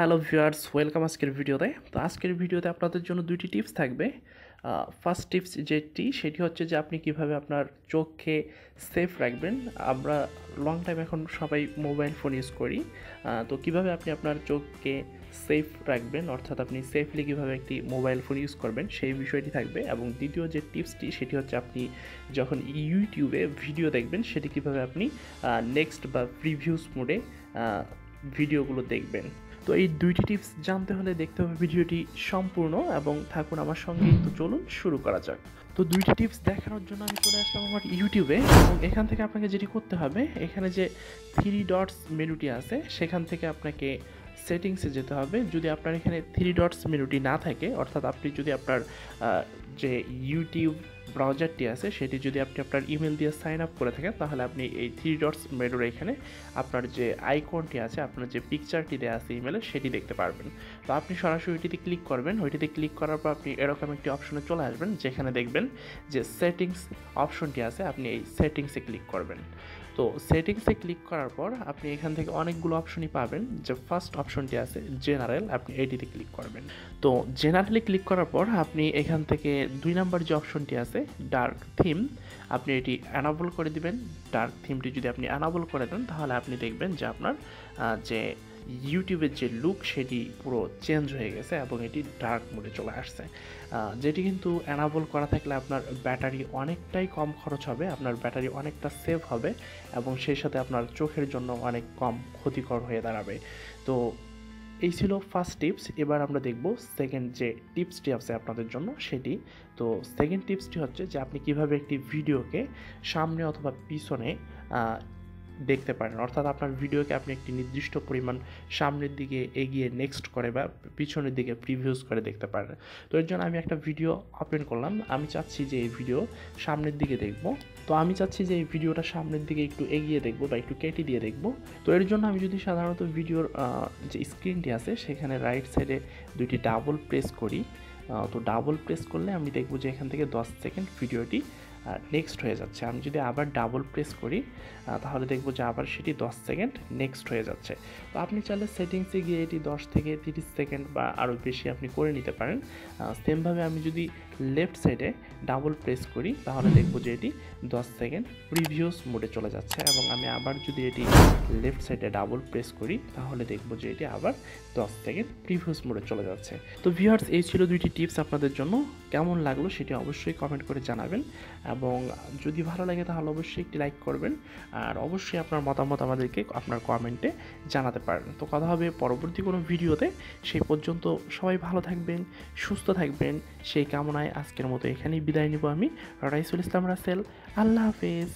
Hello viewers, welcome আজকের ভিডিওতে। তো আজকের ভিডিওতে আপনাদের জন্য দুইটি টিপস থাকবে। ফার্স্ট টিপস যেটি, সেটি হচ্ছে যে আপনি কীভাবে আপনার চোখকে সেফ রাখবেন। আমরা লং টাইম এখন সবাই মোবাইল ফোন ইউজ করি। তো কীভাবে আপনি আপনার চোখকে সেফ রাখবেন, অর্থাৎ আপনি সেফলি কীভাবে একটি মোবাইল ফোন ইউজ করবেন, সেই বিষয়টি থাকবে। এবং দ্বিতীয় যে টিপসটি সেটি হচ্ছে আপনি যখন ইউটিউবে ভিডিও দেখবেন, সেটি কীভাবে আপনি নেক্সট বা প্রিভিউস মোডে ভিডিওগুলো দেখবেন। তো এই দুইটি টিপস জানতে হলে দেখতে হবে ভিডিওটি সম্পূর্ণ এবং থাকুন আমার সঙ্গে। তো চলুন শুরু করা যাক। তো দুইটি টিপস দেখানোর জন্য আমি চলে আসলাম আমার ইউটিউবে এবং এখান থেকে আপনাকে যেটি করতে হবে, এখানে যে থ্রি ডটস মেনুটি আছে, সেখান থেকে আপনাকে সেটিংসে যেতে হবে। যদি আপনার এখানে থ্রি ডটস মেনুটি না থাকে, অর্থাৎ আপনি যদি আপনার যে ইউটিউব ব্রাউজারটি আছে, সেটি যদি আপনি আপনার ইমেল দিয়ে সাইন আপ করে থাকেন, তাহলে আপনি এই থ্রি ডটস মেনুর এখানে আপনার যে আইকনটি আছে, আপনার যে পিকচারটি দেওয়া আছে ইমেলে সেটি দেখতে পারবেন। তো আপনি সরাসরি ওইটিতে ক্লিক করবেন। ওইটিতে ক্লিক করার পর আপনি এরকম একটি অপশনে চলে আসবেন, যেখানে দেখবেন যে সেটিংস অপশনটি আছে, আপনি এই সেটিংসে ক্লিক করবেন। তো সেটিংসে ক্লিক করার পর আপনি এখান থেকে অনেকগুলো অপশনই পাবেন। যে ফার্স্ট অপশনটি আছে জেনারেল আপনি এটিতে ক্লিক করবেন। তো জেনারেলি ক্লিক করার পর আপনি এখান থেকে দুই নাম্বার যে অপশনটি আছে ডার্ক থিম আপনি এটি অ্যানাবল করে দিবেন। ডার্ক থিমটি যদি আপনি অ্যানাবল করে দেন, তাহলে আপনি দেখবেন যে আপনার যে ইউটিউবের যে লুক সেটি পুরো চেঞ্জ হয়ে গেছে এবং এটি ডার্ক মোডে চলে আসছে। যেটি কিন্তু অ্যানাবল করা থাকলে আপনার ব্যাটারি অনেকটাই কম খরচ হবে, আপনার ব্যাটারি অনেকটা সেভ হবে এবং সেই সাথে আপনার চোখের জন্য অনেক কম ক্ষতিকর হয়ে দাঁড়াবে। তো এই ছিল ফার্স্ট টিপস এবার আমরা দেখব সেকেন্ড যে টিপসটি আছে আপনাদের জন্য সেটি। তো সেকেন্ড টিপসটি হচ্ছে যে আপনি কীভাবে একটি ভিডিওকে সামনে অথবা পিছনে দেখতে পারেন। অর্থাৎ আপনার ভিডিওকে আপনি একটি নির্দিষ্ট পরিমাণ সামনের দিকে এগিয়ে নেক্সট করে বা পিছনের দিকে প্রিভিউস করে দেখতে পারেন। তো এর জন্য আমি একটা ভিডিও ওপেন করলাম। আমি চাচ্ছি যে এই ভিডিও সামনের দিকে দেখব। তো আমি চাচ্ছি যে এই ভিডিওটা সামনের দিকে একটু এগিয়ে দেখব বা একটু কেটে দিয়ে দেখব। তো এর জন্য আমি যদি সাধারণত ভিডিওর যে স্ক্রিনটি আছে, সেখানে রাইট সাইডে দুইটি ডাবল প্রেস করি। তো ডাবল প্রেস করলে আমি দেখব যে এখান থেকে দশ সেকেন্ড ভিডিওটি নেক্সট হয়ে যাচ্ছে। আমি যদি আবার ডাবল প্রেস করি তাহলে দেখব যে আবার সেটি দশ সেকেন্ড নেক্সট হয়ে যাচ্ছে। তো আপনি চাইলে সেটিংসে গিয়ে এটি দশ থেকে তিরিশ সেকেন্ড বা আরও বেশি আপনি করে নিতে পারেন। সেমভাবে আমি যদি লেফট সাইডে ডাবল প্রেস করি, তাহলে দেখব যে এটি দশ সেকেন্ড প্রিভিউস মোডে চলে যাচ্ছে এবং আমি আবার যদি এটি লেফট সাইডে ডাবল প্রেস করি, তাহলে দেখব যে এটি আবার দশ সেকেন্ড প্রিভিউস মোডে চলে যাচ্ছে। তো ভিউয়ার্স এই ছিল দুইটি টিপস আপনাদের জন্য। কেমন লাগল সেটি অবশ্যই কমেন্ট করে জানাবেন। এবং যদি ভালো লাগে তাহলে অবশ্যই একটি লাইক করবেন, আর অবশ্যই আপনার মতামত আমাদেরকে আপনার কমেন্টে জানাতে পারেন। তো কথা হবে পরবর্তী কোনো ভিডিওতে। সেই পর্যন্ত সবাই ভালো থাকবেন, সুস্থ থাকবেন। সেই কামনায় আজকের মতো এখানেই বিদায় নিব আমি, রাইসুল ইসলাম রাসেল। আল্লাহ হাফেজ।